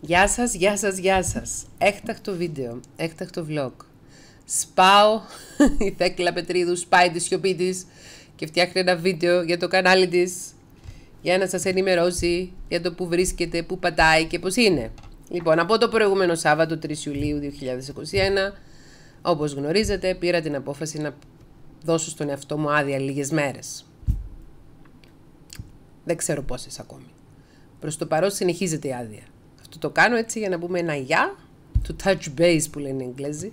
Γεια σας, γεια σας, γεια σας. Έκτακτο βίντεο, έκτακτο vlog. Σπάω, η Θέκλα Πετρίδου σπάει τη σιωπή της και φτιάχνει ένα βίντεο για το κανάλι της για να σας ενημερώσει για το που βρίσκεται, που πατάει και πώς είναι. Λοιπόν, από το προηγούμενο Σάββατο 3 Ιουλίου 2021, όπως γνωρίζετε, πήρα την απόφαση να δώσω στον εαυτό μου άδεια λίγες μέρες. Δεν ξέρω πόσες ακόμη. Προς το παρόν συνεχίζεται η άδεια. Αυτό το κάνω έτσι για να πούμε ένα γεια, το touch base που λένε οι Εγγλέζοι,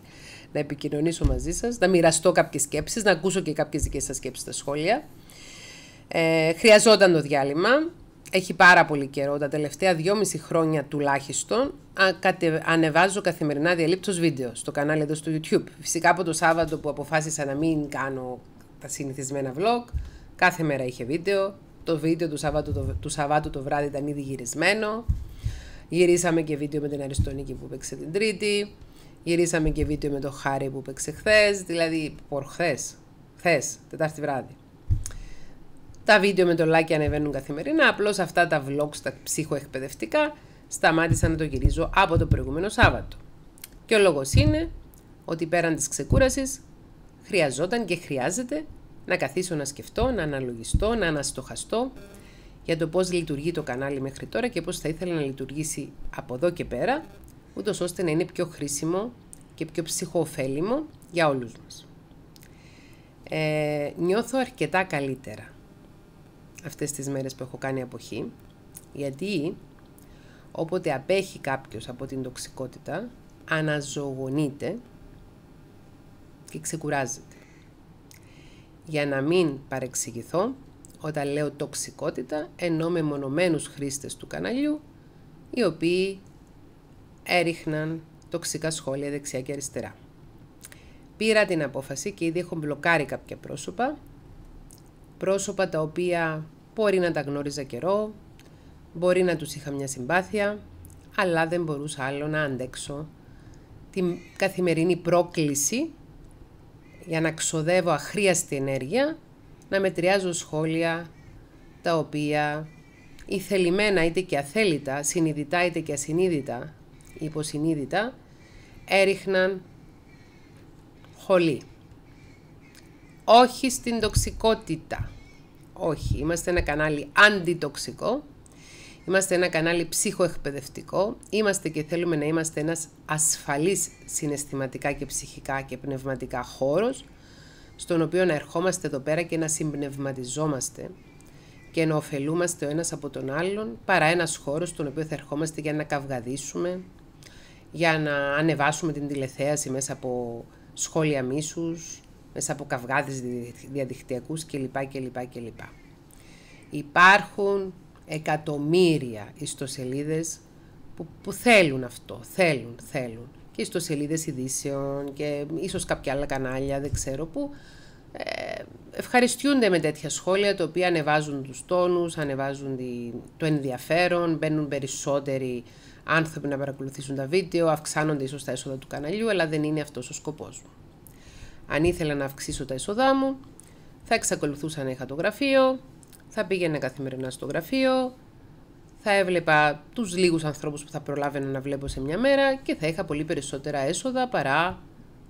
να επικοινωνήσω μαζί σας, να μοιραστώ κάποιες σκέψεις, να ακούσω και κάποιες δικές σας σκέψεις στα σχόλια. Ε, χρειαζόταν το διάλειμμα. Έχει πάρα πολύ καιρό, τα τελευταία δυόμιση χρόνια τουλάχιστον, ανεβάζω καθημερινά διαλύπτως βίντεο στο κανάλι εδώ στο YouTube. Φυσικά από το Σάββατο που αποφάσισα να μην κάνω τα συνηθισμένα vlog, κάθε μέρα είχε βίντεο. Το βίντεο του Σαββάτου το, του Σαββάτου το βράδυ ήταν ήδη γυρισμένο. Γυρίσαμε και βίντεο με την Αριστονίκη που παίξε την Τρίτη. Γυρίσαμε και βίντεο με το Χάρη που παίξε χθες. Δηλαδή, χθες. Χθες, Τετάρτη βράδυ. Τα βίντεο με το like ανεβαίνουν καθημερινά. Απλώς αυτά τα vlogs, τα ψυχοεκπαιδευτικά, σταμάτησα να το γυρίζω από το προηγούμενο Σάββατο. Και ο λόγος είναι ότι πέραν της ξεκούρασης χρειαζόταν και χρειάζεται να καθίσω να σκεφτώ, να αναλογιστώ, να αναστοχαστώ για το πώς λειτουργεί το κανάλι μέχρι τώρα και πώς θα ήθελα να λειτουργήσει από εδώ και πέρα, ούτως ώστε να είναι πιο χρήσιμο και πιο ψυχοοφέλιμο για όλους μας. Ε, νιώθω αρκετά καλύτερα αυτές τις μέρες που έχω κάνει αποχή, γιατί όποτε απέχει κάποιος από την τοξικότητα, αναζωογονείται και ξεκουράζεται. Για να μην παρεξηγηθώ, όταν λέω τοξικότητα, εννοώ με μονομένους χρήστες του καναλιού, οι οποίοι έριχναν τοξικά σχόλια δεξιά και αριστερά. Πήρα την απόφαση και ήδη έχω μπλοκάρει κάποια πρόσωπα, πρόσωπα τα οποία μπορεί να τα γνώριζα καιρό, μπορεί να τους είχα μια συμπάθεια, αλλά δεν μπορούσα άλλο να αντέξω την καθημερινή πρόκληση για να ξοδεύω αχρίαστη ενέργεια να μετριάζω σχόλια τα οποία ή θελημένα είτε και αθέλητα, συνειδητά είτε και ασυνείδητα, υποσυνείδητα, έριχναν χολή. Όχι στην τοξικότητα. Όχι, είμαστε ένα κανάλι αντιτοξικό, είμαστε ένα κανάλι ψυχοεκπαιδευτικό, είμαστε και θέλουμε να είμαστε ένας ασφαλής συναισθηματικά και ψυχικά και πνευματικά χώρος, στον οποίο να ερχόμαστε εδώ πέρα και να συμπνευματιζόμαστε και να ωφελούμαστε ο ένας από τον άλλον, παρά ένας χώρος στον οποίο θα ερχόμαστε για να καυγαδίσουμε, για να ανεβάσουμε την τηλεθέαση μέσα από σχόλια μίσους, μέσα από καυγάδες διαδικτυακούς κλπ. κλπ, κλπ. Υπάρχουν εκατομμύρια ιστοσελίδες που, που θέλουν αυτό, θέλουν, θέλουν και ιστοσελίδες ειδήσεων και ίσως κάποια άλλα κανάλια, δεν ξέρω που, ε, ευχαριστιούνται με τέτοια σχόλια, τα οποία ανεβάζουν τους τόνους, ανεβάζουν το ενδιαφέρον, μπαίνουν περισσότεροι άνθρωποι να παρακολουθήσουν τα βίντεο, αυξάνονται ίσως τα έσοδα του καναλιού, αλλά δεν είναι αυτός ο σκοπός μου. Αν ήθελα να αυξήσω τα έσοδά μου, θα εξακολουθούσα να είχα το γραφείο, θα πήγαινε καθημερινά στο γραφείο, θα έβλεπα τους λίγους ανθρώπους που θα προλάβαινα να βλέπω σε μια μέρα και θα είχα πολύ περισσότερα έσοδα παρά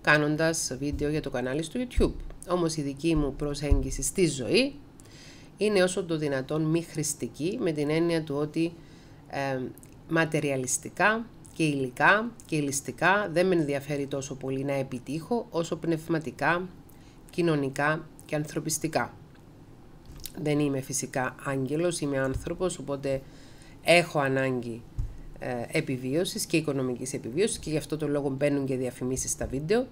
κάνοντας βίντεο για το κανάλι στο YouTube. Όμως η δική μου προσέγγιση στη ζωή είναι όσο το δυνατόν μη χρηστική με την έννοια του ότι ε, ματεριαλιστικά και υλικά και υλιστικά δεν με ενδιαφέρει τόσο πολύ να επιτύχω όσο πνευματικά, κοινωνικά και ανθρωπιστικά. Δεν είμαι φυσικά άγγελος, είμαι άνθρωπος, οπότε έχω ανάγκη ε, επιβίωσης και οικονομικής επιβίωσης και γι' αυτό το λόγο μπαίνουν και διαφημίσεις στα βίντεο.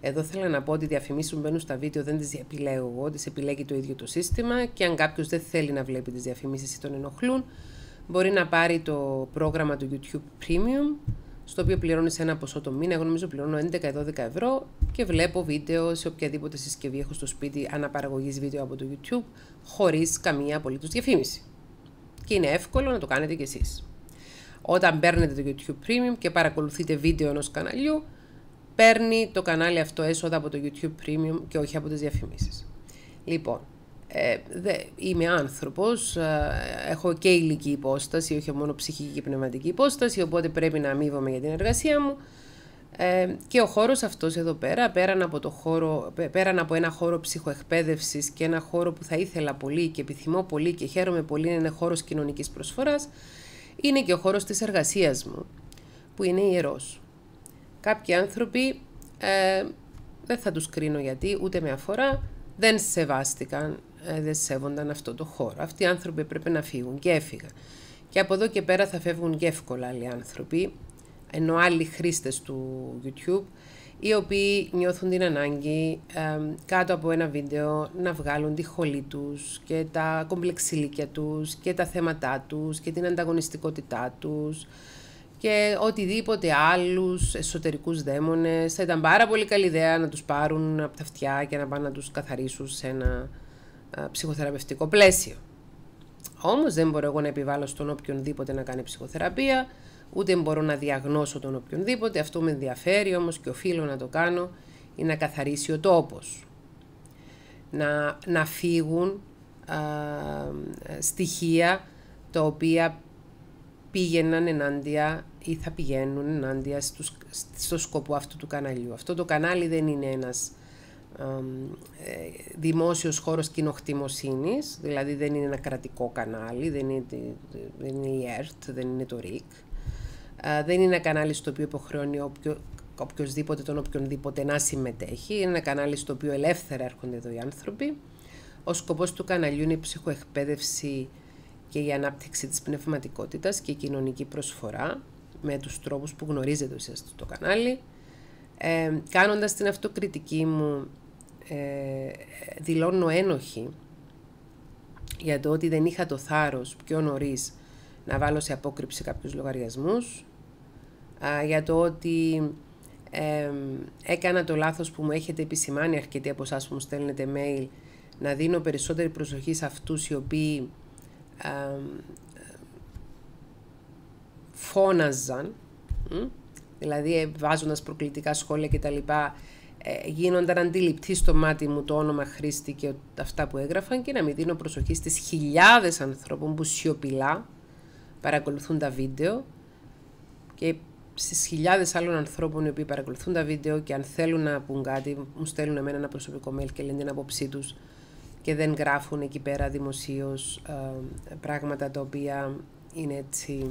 Εδώ θέλω να πω ότι οι διαφημίσεις που μπαίνουν στα βίντεο δεν τις επιλέγω εγώ, τις επιλέγει το ίδιο το σύστημα και αν κάποιος δεν θέλει να βλέπει τις διαφημίσεις ή τον ενοχλούν, μπορεί να πάρει το πρόγραμμα του YouTube Premium, στο οποίο πληρώνεις ένα ποσό το μήνα. Εγώ νομίζω πληρώνω 11-12 ευρώ και βλέπω βίντεο σε οποιαδήποτε συσκευή έχω στο σπίτι αναπαραγωγής βίντεο από το YouTube, χωρίς καμία απολύτως διαφήμιση και είναι εύκολο να το κάνετε κι εσείς. Όταν παίρνετε το YouTube Premium και παρακολουθείτε βίντεο ενός καναλιού, παίρνει το κανάλι αυτό έσοδα από το YouTube Premium και όχι από τις διαφημίσεις. Λοιπόν, Ε, δε, είμαι άνθρωπος, ε, έχω και ηλική υπόσταση, όχι μόνο ψυχική και πνευματική υπόσταση, οπότε πρέπει να αμείβομαι για την εργασία μου. Ε, και ο χώρος αυτός εδώ πέρα, πέραν από, το χώρο, πέραν από ένα χώρο ψυχοεκπαίδευσης και ένα χώρο που θα ήθελα πολύ και επιθυμώ πολύ και χαίρομαι πολύ είναι χώρος κοινωνικής προσφοράς, είναι και ο χώρος της εργασίας μου, που είναι ιερός. Κάποιοι άνθρωποι, ε, δεν θα τους κρίνω γιατί, ούτε με αφορά, δεν σεβάστηκαν, ε, δεν σέβονταν αυτό το χώρο. Αυτοί οι άνθρωποι πρέπει να φύγουν και έφυγαν. Και από εδώ και πέρα θα φεύγουν και εύκολα άλλοι άνθρωποι, ενώ άλλοι χρήστες του YouTube, οι οποίοι νιώθουν την ανάγκη κάτω από ένα βίντεο να βγάλουν τη χολή τους και τα κομπλεξιλίκια τους και τα θέματά τους και την ανταγωνιστικότητά τους και οτιδήποτε άλλους εσωτερικούς δαίμονες. Θα ήταν πάρα πολύ καλή ιδέα να τους πάρουν από τα αυτιά και να πάνε να τους καθαρίσουν σε ένα ψυχοθεραπευτικό πλαίσιο. Όμως δεν μπορώ εγώ να επιβάλλω στον οποιονδήποτε να κάνει ψυχοθεραπεία, ούτε μπορώ να διαγνώσω τον οποιονδήποτε, αυτό με ενδιαφέρει όμως και οφείλω να το κάνω, είναι να καθαρίσει ο τόπος. Να, να φύγουν α, στοιχεία τα οποία πήγαιναν ενάντια ή θα πηγαίνουν ενάντια στους, στο σκοπό αυτού του καναλιού. Αυτό το κανάλι δεν είναι ένας ε, δημόσιος χώρος κοινοκτημοσύνης, δηλαδή δεν είναι ένα κρατικό κανάλι, δεν είναι, δεν είναι η ΕΡΤ, δεν είναι το ΡΙΚ. Δεν είναι ένα κανάλι στο οποίο υποχρεώνει όποιο, οποιοδήποτε τον οποιονδήποτε να συμμετέχει. Είναι ένα κανάλι στο οποίο ελεύθερα έρχονται εδώ οι άνθρωποι. Ο σκοπός του καναλιού είναι η ψυχοεκπαίδευση και η ανάπτυξη της πνευματικότητας και η κοινωνική προσφορά με τους τρόπους που γνωρίζετε ουσιαστικά στο κανάλι. Ε, κάνοντας την αυτοκριτική μου ε, δηλώνω ένοχη για το ότι δεν είχα το θάρρος πιο νωρίς να βάλω σε απόκρυψη κάποιους λογαριασμούς, για το ότι έκανα το λάθος που μου έχετε επισημάνει αρκετοί από εσάς που μου στέλνετε mail να δίνω περισσότερη προσοχή σε αυτούς οι οποίοι φώναζαν, δηλαδή βάζοντας προκλητικά σχόλια κτλ. Ε, γίνονταν αντιληπτοί στο μάτι μου το όνομα χρήστη και αυτά που έγραφαν και να μην δίνω προσοχή στις χιλιάδες ανθρώπων που σιωπηλά παρακολουθούν τα βίντεο και στις χιλιάδες άλλων ανθρώπων οι οποίοι παρακολουθούν τα βίντεο και αν θέλουν να πούν κάτι μου στέλνουν εμένα ένα προσωπικό mail και λένε την άποψή τους και δεν γράφουν εκεί πέρα δημοσίως ε, πράγματα τα οποία είναι έτσι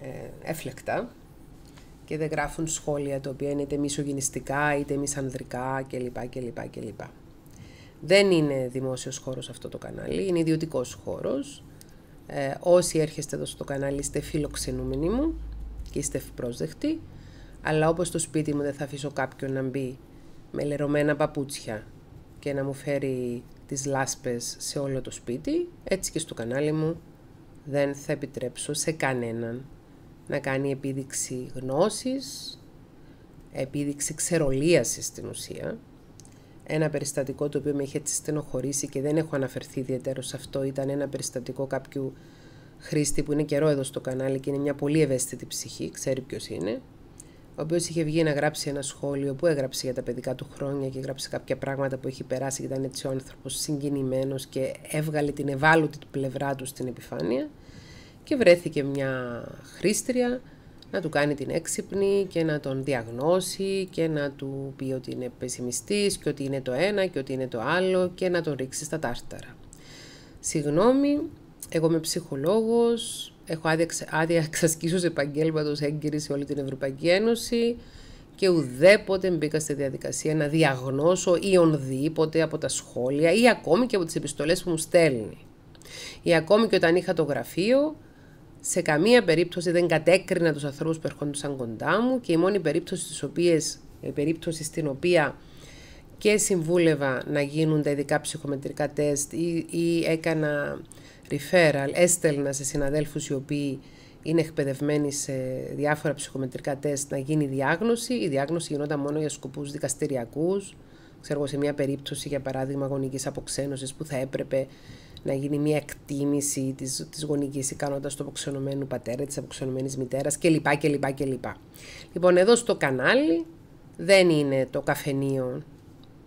ε, έφλεκτα και δεν γράφουν σχόλια τα οποία είναι είτε μισογενιστικά είτε μισανδρικά κλπ. κλπ, κλπ. Δεν είναι δημόσιος χώρος αυτό το κανάλι, είναι ιδιωτικός χώρος. Ε, όσοι έρχεστε εδώ στο κανάλι είστε φιλοξενούμενοι μου και είστε ευπρόσδεκτοι, αλλά όπως στο σπίτι μου δεν θα αφήσω κάποιον να μπει με λερωμένα παπούτσια και να μου φέρει τις λάσπες σε όλο το σπίτι, έτσι και στο κανάλι μου δεν θα επιτρέψω σε κανέναν να κάνει επίδειξη γνώσης, επίδειξη ξερολίασης στην ουσία. Ένα περιστατικό το οποίο με είχε στενοχωρήσει και δεν έχω αναφερθεί ιδιαίτερο σε αυτό ήταν ένα περιστατικό κάποιου χρήστη που είναι καιρό εδώ στο κανάλι και είναι μια πολύ ευαίσθητη ψυχή, ξέρει ποιος είναι, ο οποίος είχε βγει να γράψει ένα σχόλιο που έγραψε για τα παιδικά του χρόνια και έγραψε κάποια πράγματα που έχει περάσει και ήταν έτσι ο άνθρωπος συγκινημένος και έβγαλε την ευάλωτη πλευρά του στην επιφάνεια και βρέθηκε μια χρήστρια να του κάνει την έξυπνη και να τον διαγνώσει και να του πει ότι είναι πεσημιστής και ότι είναι το ένα και ότι είναι το άλλο και να τον ρίξει στα τάρταρα. Συγγνώμη, εγώ είμαι ψυχολόγος, έχω άδεια, άδεια εξασκήσεως επαγγέλματος έγκυρη σε όλη την Ευρωπαϊκή Ένωση και ουδέποτε μπήκα στη διαδικασία να διαγνώσω ή ονδήποτε από τα σχόλια ή ακόμη και από τις επιστολές που μου στέλνει. Ή ακόμη και όταν είχα το γραφείο, σε καμία περίπτωση δεν κατέκρινα τους ανθρώπους που ερχόντουσαν κοντά μου και η μόνη περίπτωση, στις οποίες, η περίπτωση στην οποία και συμβούλευα να γίνουν τα ειδικά ψυχομετρικά τεστ ή, ή έκανα referral, έστελνα σε συναδέλφους οι οποίοι είναι εκπαιδευμένοι σε διάφορα ψυχομετρικά τεστ να γίνει διάγνωση. Η διάγνωση γινόταν μόνο για σκοπούς δικαστηριακούς. Ξέρω σε μια περίπτωση, για παράδειγμα, γονικής αποξένωσης που θα έπρεπε να γίνει μια εκτίμηση της, της γονικής ικανότητας του αποξενωμένου πατέρα, της αποξενωμένης μητέρας κλπ. κλπ, κλπ. Λοιπόν, εδώ στο κανάλι δεν είναι το καφενείο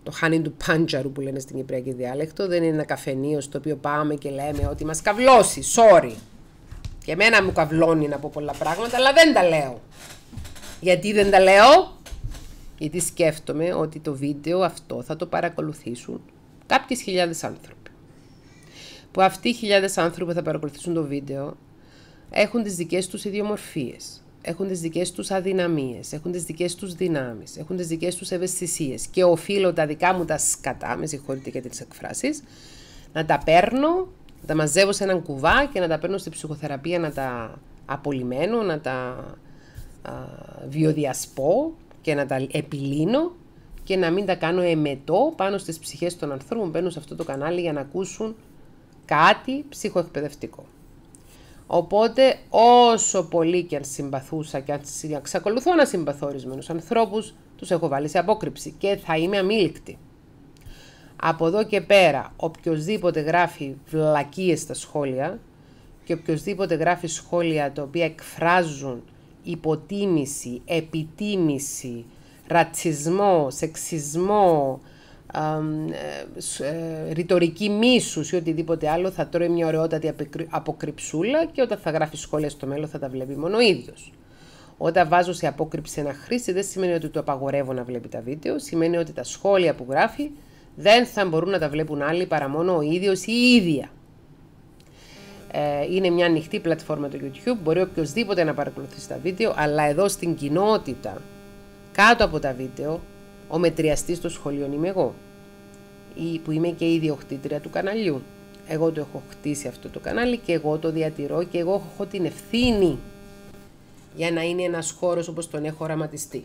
το χάνι του πάντζαρου που λένε στην Κυπριακή διάλεκτο, δεν είναι ένα καφενείο στο οποίο πάμε και λέμε ότι μας καυλώσει, sorry. Και εμένα μου καυλώνει να πω πολλά πράγματα, αλλά δεν τα λέω. Γιατί δεν τα λέω, γιατί σκέφτομαι ότι το βίντεο αυτό θα το παρακολουθήσουν κάποιες χιλιάδες άνθρωποι. Που αυτοί οι χιλιάδες άνθρωποι θα παρακολουθήσουν το βίντεο έχουν τις δικές τους ιδιομορφίες έχουν τις δικές τους αδυναμίες, έχουν τις δικές τους δυνάμεις, έχουν τις δικές τους ευαισθησίες και οφείλω τα δικά μου τα σκατά, με συγχωρείτε για τις εκφράσεις, να τα παίρνω, να τα μαζεύω σε έναν κουβά και να τα παίρνω στη ψυχοθεραπεία να τα απολυμμένω, να τα α, βιοδιασπώ και να τα επιλύνω και να μην τα κάνω εμετό πάνω στις ψυχές των ανθρώπων που μπαίνουν σε αυτό το κανάλι για να ακούσουν κάτι ψυχοεκπαιδευτικό. Οπότε όσο πολύ και αν συμπαθούσα και αν εξακολουθώ να συμπαθώ ορισμένους ανθρώπους, τους έχω βάλει σε απόκρυψη και θα είμαι αμήλικτη. Από εδώ και πέρα, οποιοδήποτε γράφει βλακίες στα σχόλια και οποιοδήποτε γράφει σχόλια τα οποία εκφράζουν υποτίμηση, επιτίμηση, ρατσισμό, σεξισμό, ε, ε, ρητορική μίσους ή οτιδήποτε άλλο θα τρώει μια ωραιότατη αποκρυψούλα και όταν θα γράφει σχόλια στο μέλλον θα τα βλέπει μόνο ο ίδιος. Όταν βάζω σε απόκρυψη ένα χρήστη δεν σημαίνει ότι του απαγορεύω να βλέπει τα βίντεο, σημαίνει ότι τα σχόλια που γράφει δεν θα μπορούν να τα βλέπουν άλλοι παρά μόνο ο ίδιος ή η ίδια. Ε, είναι μια ανοιχτή πλατφόρμα το YouTube, μπορεί οποιοδήποτε να παρακολουθήσει τα βίντεο, αλλά εδώ στην κοινότητα, κάτω από τα βίντεο, ο μετριαστής των σχολείων είμαι εγώ, ή που είμαι και η ιδιοκτήτρια του καναλιού. Εγώ το έχω χτίσει αυτό το κανάλι και εγώ το διατηρώ και εγώ έχω την ευθύνη για να είναι ένας χώρος όπως τον έχω οραματιστεί.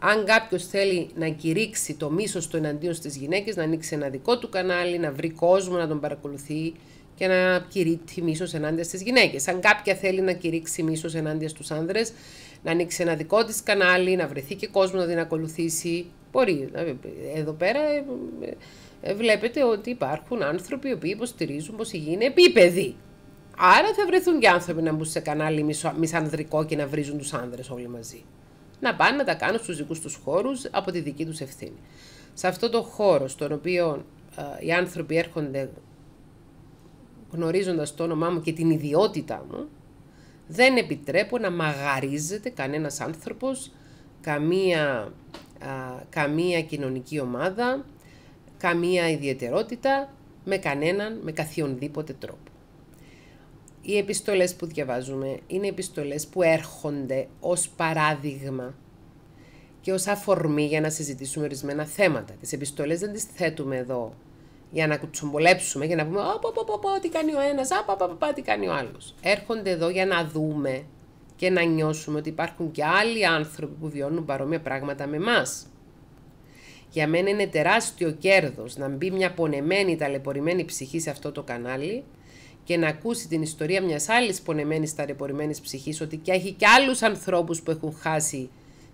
Αν κάποιος θέλει να κηρύξει το μίσος του εναντίον στις γυναίκες, να ανοίξει ένα δικό του κανάλι, να βρει κόσμο να τον παρακολουθεί και να κηρύττει μίσος ενάντια στις γυναίκες. Αν κάποια θέλει να κηρύξει μίσος ενάντια στους άνδρες, να ανοίξει ένα δικό της κανάλι, να βρεθεί και κόσμος να την ακολουθήσει. Μπορεί. Εδώ πέρα ε, ε, βλέπετε ότι υπάρχουν άνθρωποι οι οποίοι υποστηρίζουν πως η γη είναι επίπεδη. Άρα θα βρεθούν και άνθρωποι να μπουν σε κανάλι μισανδρικό και να βρίζουν τους άνδρες όλοι μαζί. Να πάνε να τα κάνουν στους δικούς τους χώρους από τη δική τους ευθύνη. Σε αυτό το χώρο στον οποίο ε, οι άνθρωποι έρχονται γνωρίζοντας το όνομά μου και την ιδιότητά μου, δεν επιτρέπω να μαγαρίζεται κανένας άνθρωπος, καμία, καμία κοινωνική ομάδα, καμία ιδιαιτερότητα με κανέναν, με καθιονδήποτε τρόπο. Οι επιστολές που διαβάζουμε είναι επιστολές που έρχονται ως παράδειγμα και ως αφορμή για να συζητήσουμε ορισμένα θέματα. Τις επιστολές δεν τις θέτουμε εδώ για να κουτσομπολέψουμε, για να πούμε «Πω, τι κάνει ο ένας, «Α, τι κάνει ο άλλος». Έρχονται εδώ για να δούμε και να νιώσουμε ότι υπάρχουν και άλλοι άνθρωποι που βιώνουν παρόμοια πράγματα με εμάς. Για μένα είναι τεράστιο κέρδος να μπει μια πονεμένη, ταλαιπωρημένη ψυχή σε αυτό το κανάλι και να ακούσει την ιστορία μιας άλλης πονεμένης, ταλαιπωρημένης ψυχής ότι και έχει και άλλους ανθρώπους που έχουν χάσει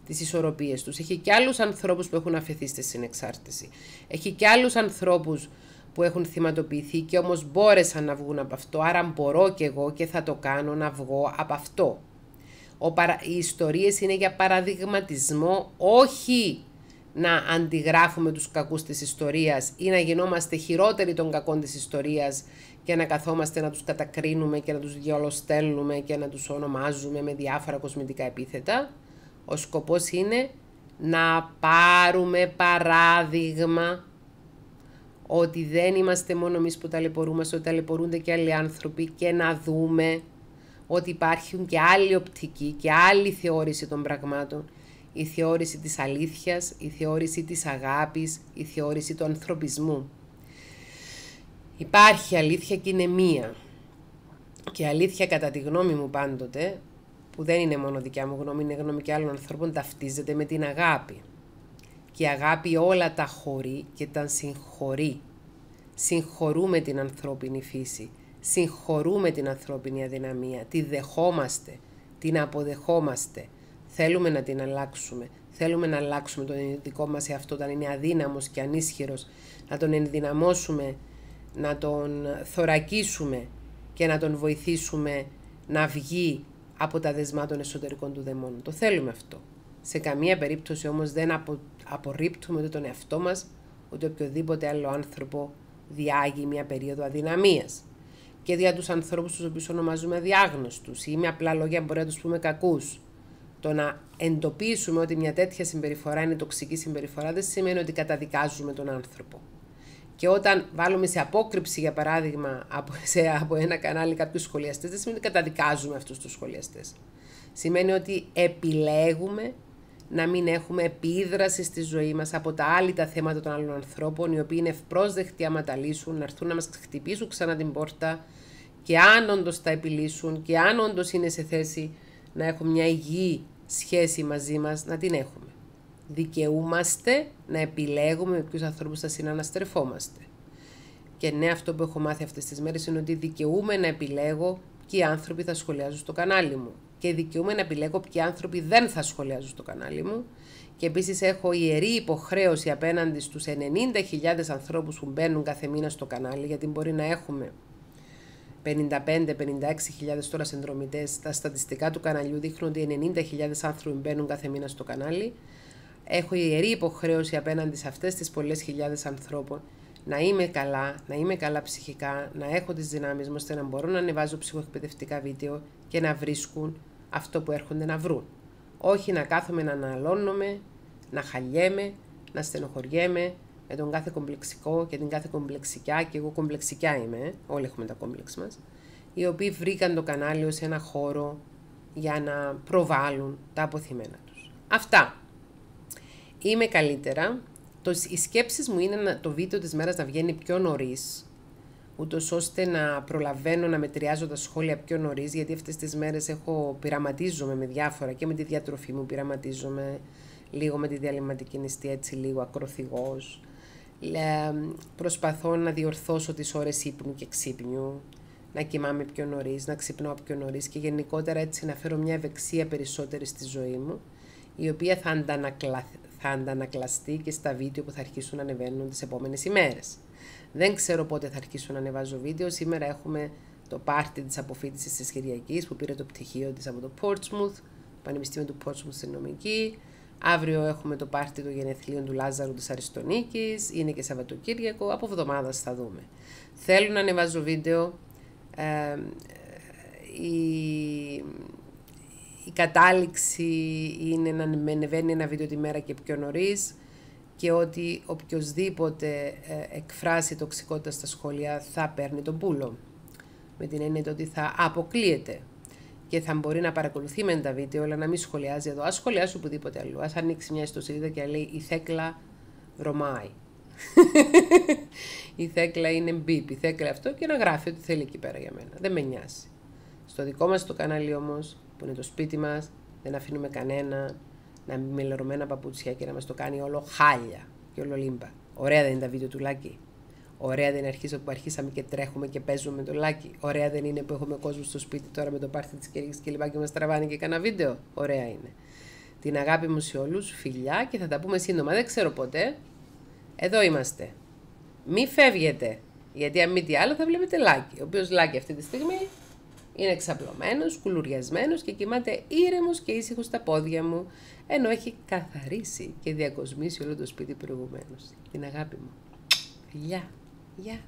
τις ισορροπίες τους. Έχει και άλλους ανθρώπους που έχουν αφαιθεί στη συνεξάρτηση. Έχει και άλλους ανθρώπους που έχουν θυματοποιηθεί και όμως μπόρεσαν να βγουν από αυτό, άρα μπορώ και εγώ και θα το κάνω να βγω από αυτό. Ο παρα... Οι ιστορίες είναι για παραδειγματισμό, όχι να αντιγράφουμε τους κακούς της ιστορίας ή να γινόμαστε χειρότεροι των κακών της ιστορίας και να καθόμαστε να τους κατακρίνουμε και να τους διολοστέλνουμε και να τους ονομάζουμε με διάφορα κοσμητικά επίθετα. Ο σκοπός είναι να πάρουμε παράδειγμα ότι δεν είμαστε μόνο εμείς που ταλαιπωρούμαστε, ότι ταλαιπωρούνται και άλλοι άνθρωποι και να δούμε ότι υπάρχουν και άλλη οπτική και άλλη θεώρηση των πραγμάτων. Η θεώρηση της αλήθειας, η θεώρηση της αγάπης, η θεώρηση του ανθρωπισμού. Υπάρχει αλήθεια και είναι μία. Και αλήθεια κατά τη γνώμη μου πάντοτε, που δεν είναι μόνο δικιά μου γνώμη, είναι γνώμη και άλλων ανθρώπων, ταυτίζεται με την αγάπη και η αγάπη όλα τα χωρεί και τα συγχωρεί. Συγχωρούμε την ανθρώπινη φύση, συγχωρούμε την ανθρώπινη αδυναμία, τη δεχόμαστε, την αποδεχόμαστε. Θέλουμε να την αλλάξουμε, θέλουμε να αλλάξουμε τον δικό μας εαυτό όταν είναι αδύναμος και ανίσχυρος, να τον ενδυναμώσουμε, να τον θωρακίσουμε και να τον βοηθήσουμε να βγει από τα δεσμά των εσωτερικών του δαιμόνων. Το θέλουμε αυτό. Σε καμία περίπτωση όμως δεν απο, απορρίπτουμε ούτε τον εαυτό μας, ότι οποιοδήποτε άλλο άνθρωπο διάγει μια περίοδο αδυναμίας. Και για τους ανθρώπους τους οποίους ονομάζουμε διάγνωστους ή με απλά λόγια μπορεί να τους πούμε κακούς. Το να εντοπίσουμε ότι μια τέτοια συμπεριφορά είναι τοξική συμπεριφορά δεν σημαίνει ότι καταδικάζουμε τον άνθρωπο. Και όταν βάλουμε σε απόκρυψη, για παράδειγμα, από, σε, από ένα κανάλι κάποιους σχολιαστές, δεν σημαίνει ότι καταδικάζουμε αυτούς τους σχολιαστές. Σημαίνει ότι επιλέγουμε να μην έχουμε επίδραση στη ζωή μας από τα άλλη τα θέματα των άλλων ανθρώπων, οι οποίοι είναι ευπρόσδεκτοι άμα τα λύσουν, να έρθουν να μας χτυπήσουν ξανά την πόρτα και αν όντως τα επιλύσουν και αν όντως είναι σε θέση να έχουν μια υγιή σχέση μαζί μας, να την έχουμε. Δικαιούμαστε να επιλέγουμε με ποιους ανθρώπους θα συναναστρεφόμαστε. Και ναι, αυτό που έχω μάθει αυτές τις μέρες είναι ότι δικαιούμαι να επιλέγω ποιοι άνθρωποι θα σχολιάζουν στο κανάλι μου και δικαιούμαι να επιλέγω ποιοι άνθρωποι δεν θα σχολιάζουν στο κανάλι μου. Και επίσης έχω ιερή υποχρέωση απέναντι στους 90.000 ανθρώπους που μπαίνουν κάθε μήνα στο κανάλι, γιατί μπορεί να έχουμε 55-56.000 τώρα συνδρομητές. Τα στατιστικά του καναλιού δείχνουν ότι 90.000 άνθρωποι μπαίνουν κάθε μήνα στο κανάλι. Έχω ιερή υποχρέωση απέναντι σε αυτές τις πολλές χιλιάδες ανθρώπων να είμαι καλά, να είμαι καλά ψυχικά, να έχω τις δυνάμεις μου ώστε να μπορώ να ανεβάζω ψυχοεκπαιδευτικά βίντεο και να βρίσκουν αυτό που έρχονται να βρουν. Όχι να κάθομαι να αναλώνομαι, να χαλιέμαι, να στενοχωριέμαι με τον κάθε κομπλεξικό και την κάθε κομπλεξικιά και εγώ κομπλεξικιά είμαι, όλοι έχουμε τα κόμπλεξ μας, οι οποίοι βρήκαν το κανάλι ως ένα χώρο για να προβάλλουν τα αποθυμένα τους. Αυτά. Είμαι καλύτερα. Το, οι σκέψεις μου είναι να, το βίντεο της μέρας να βγαίνει πιο νωρίς, ούτως ώστε να προλαβαίνω να μετριάζω τα σχόλια πιο νωρίς, γιατί αυτές τις μέρες έχω πειραματίζομαι με διάφορα και με τη διατροφή μου πειραματίζομαι λίγο με τη διαλυματική νηστεία, έτσι λίγο ακροθυγός. Προσπαθώ να διορθώσω τις ώρες ύπνου και ξύπνιου, να κοιμάμαι πιο νωρίς, να ξυπνώ πιο νωρίς και γενικότερα έτσι να φέρω μια ευεξία περισσότερη στη ζωή μου, η οποία θα, θα αντανακλαστεί και στα βίντεο που θα αρχίσουν να ανεβαίνουν τις επόμενες ημέρες. Δεν ξέρω πότε θα αρχίσω να ανεβάζω βίντεο. Σήμερα έχουμε το πάρτι της αποφύτησης της Κυριακής που πήρε το πτυχίο της από το Portsmouth, Πανεπιστήμιο του Portsmouth στην νομική. Αύριο έχουμε το πάρτι των γενεθλίων του Λάζαρου της Αριστονίκης. Είναι και Σαββατοκύριακο. Από εβδομάδας θα δούμε. Θέλω να ανεβάζω βίντεο. Ε, η, η κατάληξη είναι να με ανεβαίνει ένα βίντεο τη μέρα και πιο νωρίς και ότι οποιοδήποτε ε, εκφράσει τοξικότητα στα σχόλια θα παίρνει τον πούλο. Με την έννοια ότι θα αποκλείεται και θα μπορεί να παρακολουθεί με τα βίντεο, αλλά να μην σχολιάζει εδώ. Α σχολιάσει οπουδήποτε αλλού. Α ανοίξει μια ιστοσελίδα και λέει Η Θέκλα βρωμάει. η Θέκλα είναι μπίπ, η Θέκλα αυτό και να γράφει ό,τι θέλει εκεί πέρα για μένα. Δεν με νοιάζει. Στο δικό μας το κανάλι όμως, που είναι το σπίτι μας, δεν αφήνουμε κανένα να με λερωμένα παπούτσια και να μας το κάνει όλο χάλια και όλο λίμπα. Ωραία δεν είναι τα βίντεο του Λάκη. Ωραία δεν είναι που αρχίσαμε και τρέχουμε και παίζουμε με το Λάκη. Ωραία δεν είναι που έχουμε κόσμο στο σπίτι τώρα με το πάρτι της Κυριακή και λοιπά και μας τραβάνε και κανένα βίντεο. Ωραία είναι. Την αγάπη μου σε όλους, φιλιά και θα τα πούμε σύντομα. Δεν ξέρω πότε. Εδώ είμαστε. Μη φεύγετε. Γιατί αν μη τι άλλο θα βλέπετε Λάκη. Ο οποίος Λάκη αυτή τη στιγμή είναι εξαπλωμένο, κουλουριασμένος και κοιμάται ήρεμος και ήσυχος στα πόδια μου ενώ έχει καθαρίσει και διακοσμήσει όλο το σπίτι προηγουμένως. Την αγάπη μου. Γεια. Γεια.